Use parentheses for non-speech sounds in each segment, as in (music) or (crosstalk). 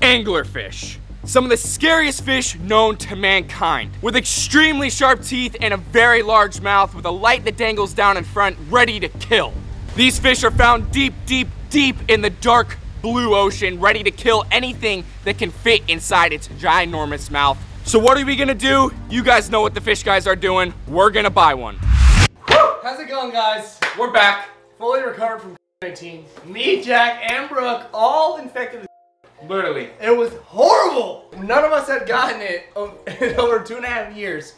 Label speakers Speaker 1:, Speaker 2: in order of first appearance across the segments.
Speaker 1: Anglerfish. Some of the scariest fish known to mankind. With extremely sharp teeth and a very large mouth with a light that dangles down in front, ready to kill. These fish are found deep, deep, deep in the dark blue ocean, ready to kill anything that can fit inside its ginormous mouth. So what are we gonna do? You guys know what the fish guys are doing. We're gonna buy one.
Speaker 2: How's it going, guys?
Speaker 1: We're back.
Speaker 2: Fully recovered from 19. Me, Jack, and Brooke all infected.
Speaker 1: Literally.
Speaker 2: It was horrible. None of us had gotten it in (laughs) over two and a half years.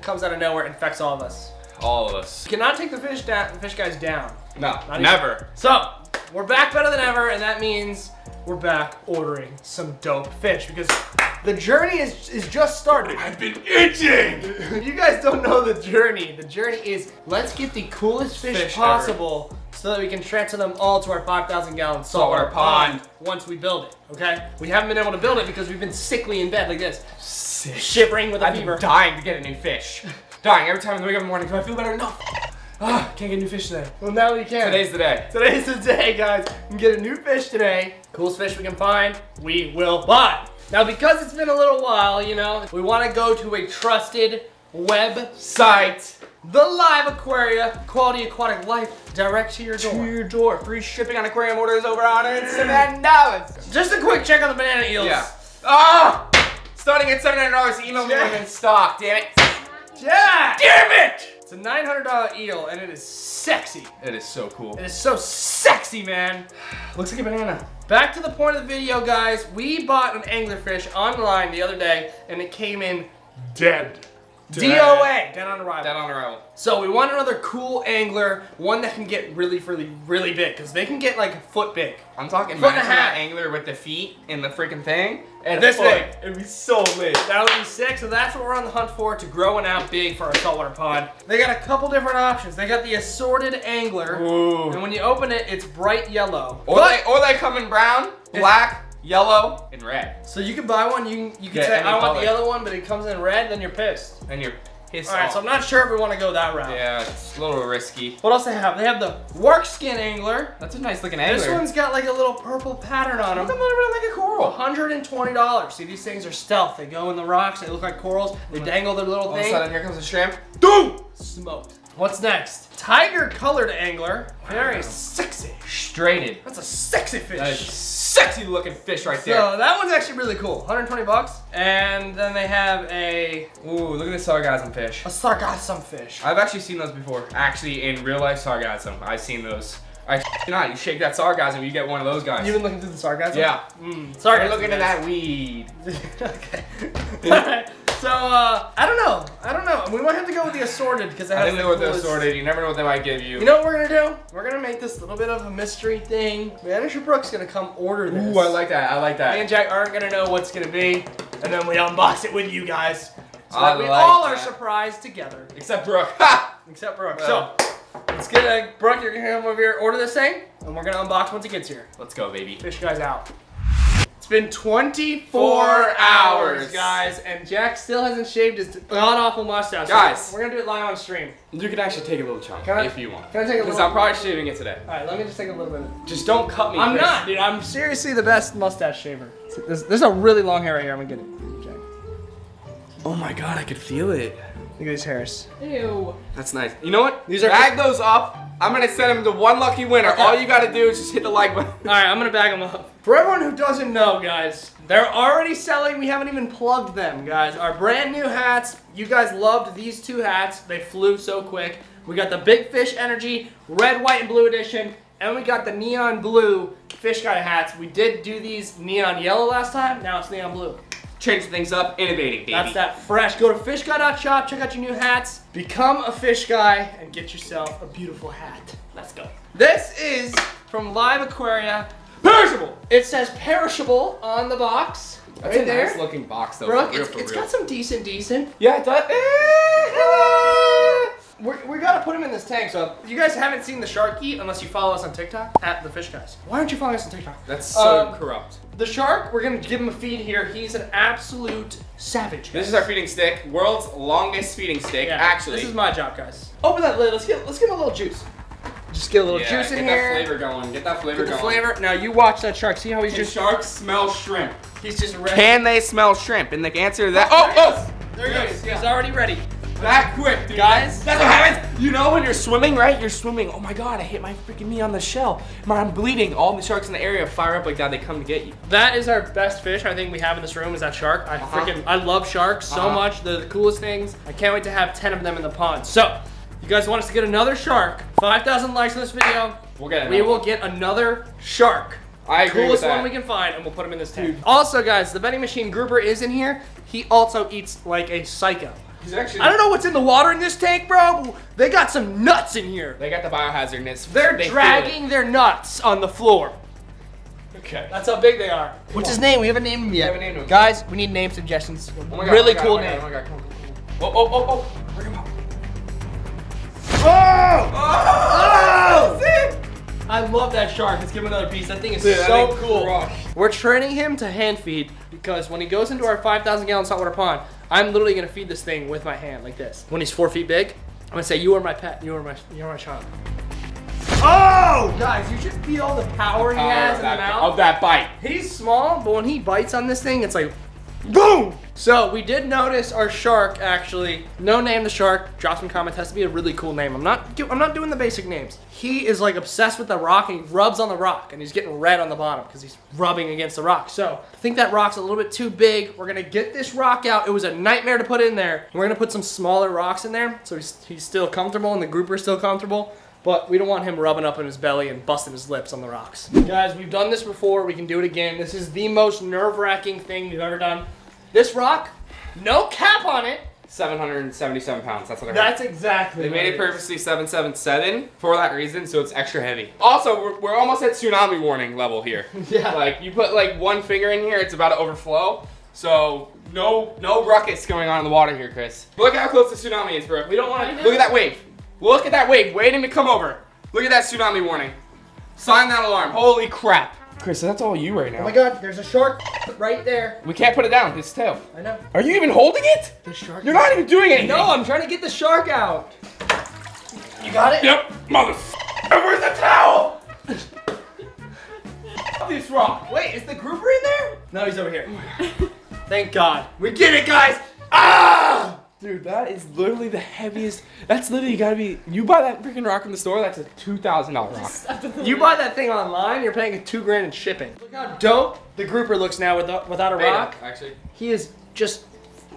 Speaker 2: Comes out of nowhere, infects all of us.
Speaker 1: All of us.
Speaker 2: Cannot take the fish down, the fish guys down.
Speaker 1: No,
Speaker 2: even-
Speaker 1: never.
Speaker 2: So we're back better than ever, and that means we're back ordering some dope fish because the journey is is just started.
Speaker 1: I've been itching. (laughs)
Speaker 2: You guys don't know the journey, the journey is let's get the coolest fish,
Speaker 1: Fish
Speaker 2: possible so that we can transfer them all to our 5,000 gallon saltwater pond
Speaker 1: pond.
Speaker 2: once we build it, okay? We haven't been able to build it because we've been sickly in bed like this,
Speaker 1: Sick.
Speaker 2: shivering with a
Speaker 1: I've been
Speaker 2: fever.
Speaker 1: dying to get a new fish. (laughs) dying every time I wake up in the morning. Do I feel better? No. Ah, can't get a new fish today.
Speaker 2: Well, now we can.
Speaker 1: Today's the day.
Speaker 2: Today's the day, guys. We can get a new fish today. Coolest fish we can find, we will buy. Now, because it's been a little while, you know, we want to go to a trusted web
Speaker 1: Site
Speaker 2: The Live Aquaria, quality aquatic life, direct to your door.
Speaker 1: to your door. Free shipping on aquarium orders over $107. dollars.
Speaker 2: Just a quick check on the banana eels.
Speaker 1: Yeah. Ah! Starting at $700. Email me when in stock. Damn it.
Speaker 2: Jack!
Speaker 1: Damn it!
Speaker 2: It's a $900 eel and it is sexy.
Speaker 1: It is so cool.
Speaker 2: It is so sexy, man. (sighs)
Speaker 1: Looks like a banana.
Speaker 2: Back to the point of the video, guys. We bought an anglerfish online the other day and it came in dead. DOA, dead on arrival.
Speaker 1: Dead on arrival.
Speaker 2: So we want another cool angler, one that can get really, really, really big, because they can get like a foot big.
Speaker 1: I'm talking
Speaker 2: Foot and a
Speaker 1: imagine that
Speaker 2: half.
Speaker 1: angler with the feet and the freaking thing. And
Speaker 2: This
Speaker 1: a foot.
Speaker 2: big.
Speaker 1: It'd be so lit.
Speaker 2: That would be sick, so that's what we're on the hunt for, to grow one out big for our saltwater pond. They got a couple different options. They got the assorted angler,
Speaker 1: Ooh.
Speaker 2: and when you open it, it's bright yellow.
Speaker 1: Or
Speaker 2: But-
Speaker 1: they, or they come in brown, black, yellow, and red.
Speaker 2: so you can buy one, you, you can
Speaker 1: Yeah,
Speaker 2: say, I want
Speaker 1: color.
Speaker 2: the yellow one, but it comes in red, then you're pissed.
Speaker 1: And you're pissed
Speaker 2: Alright,
Speaker 1: off.
Speaker 2: so I'm not sure if we want to go that route.
Speaker 1: Yeah, it's a little risky.
Speaker 2: What else they have? They have the wart skin angler.
Speaker 1: That's a nice looking angler.
Speaker 2: This one's got like a little purple pattern on them.
Speaker 1: Look little like a coral.
Speaker 2: $120. See, these things are stealth. They go in the rocks, they look like corals, they dangle their little
Speaker 1: All of a
Speaker 2: thing.
Speaker 1: sudden, here comes a shrimp. Boom!
Speaker 2: Smoked. What's next? Tiger colored angler. Very sexy.
Speaker 1: Striated.
Speaker 2: That's a sexy fish.
Speaker 1: That is sexy looking fish right there.
Speaker 2: so that one's actually really cool. 120 bucks. And then they have a
Speaker 1: Ooh, look at this sargassum fish.
Speaker 2: a sargassum fish.
Speaker 1: I've actually seen those before. Actually, in real life sargassum, I've seen those. I not. You shake that sargassum, you get one of those guys.
Speaker 2: You've been looking through the sargassum?
Speaker 1: yeah.
Speaker 2: Mm, sargassum.
Speaker 1: looking at that weed. (laughs) (laughs)
Speaker 2: okay. (laughs) So uh, I don't know. I don't know. We might have to go with the assorted because
Speaker 1: I didn't
Speaker 2: the
Speaker 1: know what they're
Speaker 2: coolest-
Speaker 1: sorted. You never know what they might give you.
Speaker 2: You know what we're gonna do? We're gonna make this little bit of a mystery thing. Manager Brooks gonna come order this.
Speaker 1: Ooh, I like that. I like that.
Speaker 2: Me and
Speaker 1: that.
Speaker 2: Jack aren't gonna know what's gonna be, and then we unbox it with you guys. So
Speaker 1: I
Speaker 2: that we
Speaker 1: like
Speaker 2: all are surprised together.
Speaker 1: Except Brooke. Ha!
Speaker 2: Except Brooke.
Speaker 1: Well.
Speaker 2: So let's get a Brooke, you're gonna come over here, order this thing, and we're gonna unbox once it gets here.
Speaker 1: Let's go, baby.
Speaker 2: Fish guys out. It's been 24
Speaker 1: Four
Speaker 2: hours,
Speaker 1: hours.
Speaker 2: guys, and Jack still hasn't shaved his god awful mustache. So
Speaker 1: Guys.
Speaker 2: we're gonna do it live on stream.
Speaker 1: You can actually take a little chunk
Speaker 2: I-
Speaker 1: if you want.
Speaker 2: can I take a little?
Speaker 1: Because I'm probably shaving it today.
Speaker 2: All right, let me just take a little bit.
Speaker 1: Just don't cut me.
Speaker 2: I'm
Speaker 1: Chris.
Speaker 2: not, dude. I'm seriously the best mustache shaver. There's, there's a really long hair right here. I'm gonna get it. Jack.
Speaker 1: Oh my god, I could feel it.
Speaker 2: Look at these hairs.
Speaker 1: Ew. That's nice. You know what?
Speaker 2: These are-
Speaker 1: Bag those up. I'm gonna send them to one lucky winner.
Speaker 2: Okay.
Speaker 1: All you gotta do is just hit the like button. (laughs)
Speaker 2: All right, I'm gonna bag them up. For everyone who doesn't know, guys, they're already selling. We haven't even plugged them, guys. Our brand new hats. You guys loved these two hats. They flew so quick. We got the Big Fish Energy red, white, and blue edition, and we got the neon blue Fish Guy hats. We did do these neon yellow last time. Now it's neon blue.
Speaker 1: Change things up, innovating, baby.
Speaker 2: That's that fresh. Go to fishguy.shop, check out your new hats, become a fish guy, and get yourself a beautiful hat. Let's go. This is from Live Aquaria.
Speaker 1: Perishable.
Speaker 2: It says perishable on the box.
Speaker 1: That's
Speaker 2: right
Speaker 1: a
Speaker 2: there.
Speaker 1: nice looking box though.
Speaker 2: Brooke,
Speaker 1: for real,
Speaker 2: it's,
Speaker 1: for
Speaker 2: it's
Speaker 1: real.
Speaker 2: got some decent, decent.
Speaker 1: Yeah, it does.
Speaker 2: We're, we gotta put him in this tank. So you guys haven't seen the shark eat unless you follow us on TikTok at the Fish Guys. Why aren't you following us on TikTok?
Speaker 1: That's so
Speaker 2: Um,
Speaker 1: corrupt.
Speaker 2: The shark, we're gonna give him a feed here. He's an absolute savage.
Speaker 1: This is our feeding stick. World's longest feeding stick,
Speaker 2: Yeah,
Speaker 1: actually.
Speaker 2: This is my job, guys. Open that lid. Let's get let's get a little juice. Just get a little
Speaker 1: yeah,
Speaker 2: juice in here.
Speaker 1: get that flavor going. Get that flavor
Speaker 2: Get the
Speaker 1: going.
Speaker 2: flavor. Now you watch that shark. See how he's
Speaker 1: Can
Speaker 2: just
Speaker 1: sharks smell shrimp?
Speaker 2: He's just ready.
Speaker 1: Can they smell shrimp? And the answer to that. Oh, oh!
Speaker 2: There he
Speaker 1: goes.
Speaker 2: is.
Speaker 1: yeah.
Speaker 2: He's already ready.
Speaker 1: That quick, dude.
Speaker 2: Guys.
Speaker 1: That's what happens. You know when you're swimming, right? You're swimming. Oh my god, I hit my freaking knee on the shell. I'm bleeding. All the sharks in the area fire up like that. They come to get you.
Speaker 2: That is our best fish I think we have in this room is that shark. I
Speaker 1: Uh-huh.
Speaker 2: freaking I love sharks so
Speaker 1: Uh-huh.
Speaker 2: much. They're the coolest things. I can't wait to have 10 of them in the pond. So, you guys want us to get another shark? 5,000 likes on this video.
Speaker 1: We'll get.
Speaker 2: We will get another shark.
Speaker 1: I agree
Speaker 2: Coolest
Speaker 1: with that.
Speaker 2: one we can find, and we'll put him in this tank. Also, guys, the vending machine grouper is in here. He also eats like a psycho.
Speaker 1: He's actually.
Speaker 2: I don't know what's in the water in this tank, bro. but They got some nuts in here.
Speaker 1: They got the biohazardness.
Speaker 2: They're
Speaker 1: They
Speaker 2: dragging their nuts on the floor.
Speaker 1: Okay.
Speaker 2: That's how big they are. What's his name? We haven't named him yet.
Speaker 1: haven't named him.
Speaker 2: Guys, we need name suggestions.
Speaker 1: Oh my God,
Speaker 2: really
Speaker 1: oh my God,
Speaker 2: cool
Speaker 1: oh my
Speaker 2: name.
Speaker 1: God, oh my God, come on, come on, come on. Oh, oh, oh, oh. Bring him out.
Speaker 2: Oh!
Speaker 1: oh! Oh! That's it.
Speaker 2: I love that shark. Let's give him another piece. That thing is
Speaker 1: Dude, that
Speaker 2: so
Speaker 1: thing
Speaker 2: cool.
Speaker 1: crushed.
Speaker 2: We're training him to hand feed because when he goes into our 5,000 gallon saltwater pond, I'm literally gonna feed this thing with my hand like this. When he's four feet big, I'm gonna say, "You are my pet. You are my, you are my child." Oh, guys, you should feel the power he
Speaker 1: Power
Speaker 2: has in the mouth.
Speaker 1: of that bite.
Speaker 2: He's small, but when he bites on this thing, it's like boom. So we did notice our shark actually. No name the shark. Drop some comments. Has to be a really cool name. I'm not. I'm not doing the basic names. He is like obsessed with the rock and he rubs on the rock and he's getting red on the bottom because he's rubbing against the rock. So I think that rock's a little bit too big. We're gonna get this rock out. It was a nightmare to put in there. We're gonna put some smaller rocks in there so he's, he's still comfortable and the grouper's still comfortable. But we don't want him rubbing up in his belly and busting his lips on the rocks. Guys, we've done this before. We can do it again. This is the most nerve-wracking thing we've ever done. This rock, no cap on it.
Speaker 1: 777 pounds. That's what I heard.
Speaker 2: That's exactly.
Speaker 1: They made it
Speaker 2: is.
Speaker 1: purposely 777 for that reason, so it's extra heavy. Also, we're, we're almost at tsunami warning level here. (laughs)
Speaker 2: Yeah.
Speaker 1: Like, you put like one finger in here, it's about to overflow. So, no no ruckus going on in the water here, Chris. Look how close the tsunami is, bro. We don't want to. Look at that wave. Look at that wave waiting to come over. Look at that tsunami warning. Sign that alarm. Holy crap. Chris, that's all you right now.
Speaker 2: Oh my god, there's a shark right there.
Speaker 1: we can't put it down. His tail.
Speaker 2: I know.
Speaker 1: Are you even holding it?
Speaker 2: The shark.
Speaker 1: You're not even doing anything.
Speaker 2: No, I'm trying to get the shark out. You got it?
Speaker 1: Yep, mother. And where's the towel? (laughs) this rock.
Speaker 2: Wait, is the grouper in there? No, he's over here. Thank God. We get it, guys. Ah!
Speaker 1: Dude, that is literally the heaviest. That's literally gotta be. You buy that freaking rock in the store, that's a two thousand dollar rock.
Speaker 2: You buy that thing online, you're paying two grand in shipping. Look how dope the grouper looks now without, without a rock.
Speaker 1: actually.
Speaker 2: He is just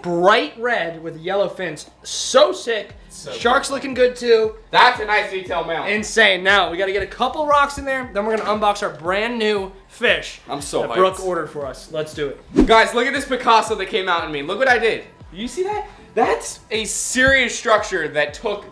Speaker 2: bright red with yellow fins. So sick.
Speaker 1: So
Speaker 2: Shark's looking good too.
Speaker 1: That's a nice detail mount.
Speaker 2: Insane. Now we got to get a couple rocks in there. Then we're gonna unbox our brand new fish
Speaker 1: I'm so
Speaker 2: that
Speaker 1: hyped.
Speaker 2: Brooke ordered for us. Let's do it.
Speaker 1: Guys, look at this Picasso that came out in me. Look what I did. You see that? That's a serious structure that took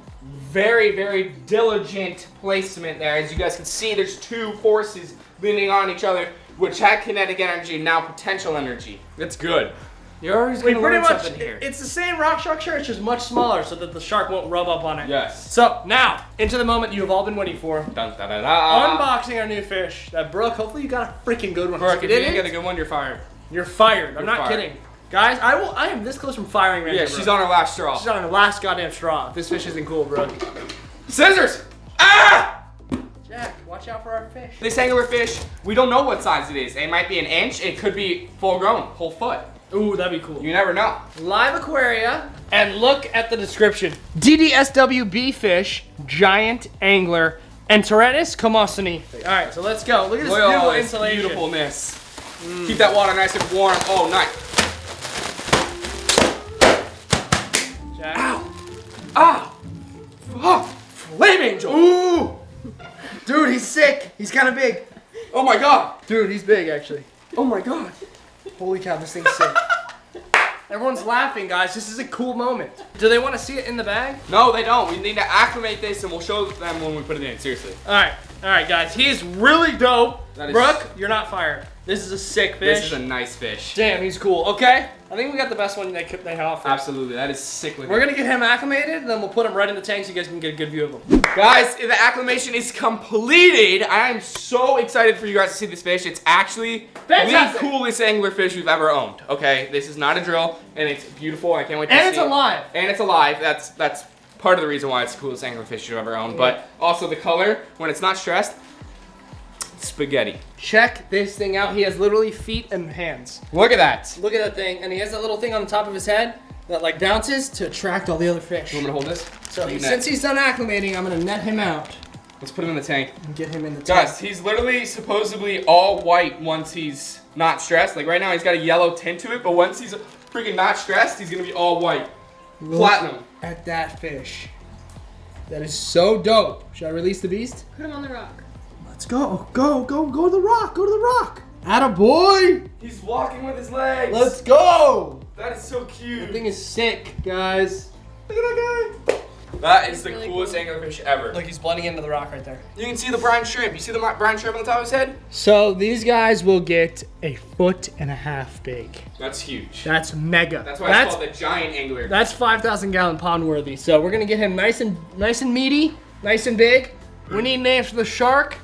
Speaker 1: very, very diligent placement there. As you guys can see, there's two forces leaning on each other, which had kinetic energy, now potential energy. That's good. You're always
Speaker 2: We
Speaker 1: gonna
Speaker 2: pretty
Speaker 1: learn
Speaker 2: much
Speaker 1: something here.
Speaker 2: it's the same rock structure. It's just much smaller, so that the shark won't rub up on it.
Speaker 1: yes.
Speaker 2: So now into the moment you have all been waiting for.
Speaker 1: Dun, da, da, da.
Speaker 2: Unboxing our new fish. That Brooke. Hopefully you got a freaking good one.
Speaker 1: Brooke, if
Speaker 2: If
Speaker 1: you
Speaker 2: you
Speaker 1: didn't get a good one, you're fired.
Speaker 2: you're fired. I'm
Speaker 1: You're
Speaker 2: not
Speaker 1: fired.
Speaker 2: kidding. Guys, I will. I am this close from firing right
Speaker 1: Yeah, she's on her last straw.
Speaker 2: She's on her last goddamn straw. This fish isn't cool, bro.
Speaker 1: Scissors! Ah!
Speaker 2: Jack, watch out for our fish.
Speaker 1: This angler fish, we don't know what size it is. It might be an inch, it could be full grown, whole foot.
Speaker 2: Ooh, that'd be cool.
Speaker 1: You never know.
Speaker 2: Live Aquaria, and look at the description. DDSWB fish, giant angler, and Antennarius commersoni. All right, so let's go. Look at this
Speaker 1: all
Speaker 2: beautiful insulation.
Speaker 1: beautifulness. Keep that water nice and warm all night.
Speaker 2: He's kind of big.
Speaker 1: Oh my god!
Speaker 2: Dude, he's big actually.
Speaker 1: Oh my god!
Speaker 2: Holy cow, this thing's sick. Everyone's laughing, guys. This is a cool moment. Do they want to see it in the bag?
Speaker 1: No, they don't. We need to acclimate this and we'll show them when we put it in. Seriously.
Speaker 2: All right, all right, guys. He is really dope.
Speaker 1: That is-
Speaker 2: Brooke, you're not fired. This is a sick fish.
Speaker 1: This is a nice fish.
Speaker 2: Damn, he's cool. Okay, I think we got the best one they could they offer.
Speaker 1: Absolutely. That is sick looking.
Speaker 2: We're gonna get him acclimated, and then we'll put him right in the tank so you guys can get a good view of him.
Speaker 1: Guys, the acclimation is completed. I am so excited for you guys to see this fish. It's actually
Speaker 2: Fantastic.
Speaker 1: the coolest angler fish we've ever owned. Okay, this is not a drill, and it's beautiful. I can't wait to
Speaker 2: And
Speaker 1: see
Speaker 2: it's
Speaker 1: it.
Speaker 2: alive.
Speaker 1: And it's alive. That's that's part of the reason why it's the coolest angler fish you've ever owned. But also the color, when it's not stressed, spaghetti.
Speaker 2: Check this thing out. He has literally feet and hands.
Speaker 1: Look at that.
Speaker 2: Look at that thing, and he has that little thing on the top of his head that like bounces to attract all the other fish.
Speaker 1: You want me to hold this?
Speaker 2: So
Speaker 1: You net.
Speaker 2: since he's done acclimating, I'm gonna net him out
Speaker 1: Let's put him in the tank.
Speaker 2: and get him in the tank.
Speaker 1: Guys, he's literally supposedly all white once he's not stressed. Like right now, he's got a yellow tint to it, but once he's freaking not stressed, he's gonna be all white.
Speaker 2: Look
Speaker 1: Platinum.
Speaker 2: at that fish. That is so dope. Should I release the beast?
Speaker 3: Put him on the rock.
Speaker 2: Let's go. Go, go, go to the rock. Go to the rock. Atta boy.
Speaker 1: He's walking with his legs.
Speaker 2: Let's go.
Speaker 1: That is so
Speaker 2: That
Speaker 1: cute.
Speaker 2: thing is sick, guys.
Speaker 1: Look at that guy. That is the
Speaker 3: really
Speaker 1: coolest
Speaker 3: cool.
Speaker 1: anglerfish ever.
Speaker 2: Look, he's blending into the rock right there.
Speaker 1: You can see the brine shrimp. You see the brine shrimp on the top of his head?
Speaker 2: So these guys will get a foot and a half big.
Speaker 1: That's huge.
Speaker 2: That's mega.
Speaker 1: That's why
Speaker 2: that's
Speaker 1: it's called the giant angler.
Speaker 2: That's 5,000 gallon pond worthy. So we're gonna get him nice and nice and meaty, nice and big. We need names for the shark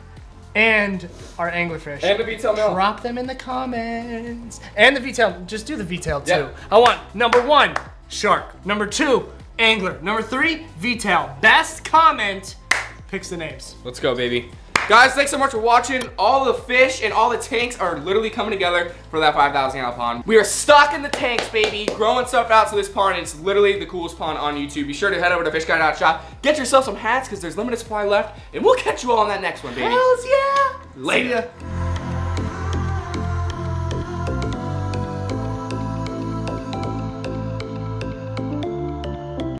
Speaker 2: and our anglerfish.
Speaker 1: and the V-tail male.
Speaker 2: Drop them in the comments. And the V-tail. Just do the V-tail too. I want number one, shark. Number two, angler. Number three, V-tail. Best comment picks the names.
Speaker 1: Let's go, baby. Guys, thanks so much for watching. All the fish and all the tanks are literally coming together for that 5,000 gallon pond. We are stocking the tanks, baby, growing stuff out to this pond. It's literally the coolest pond on YouTube. Be sure to head over to fishguy.shop, get yourself some hats because there's limited supply left, and we'll catch you all on that next one, baby.
Speaker 2: Hells yeah!
Speaker 1: Later.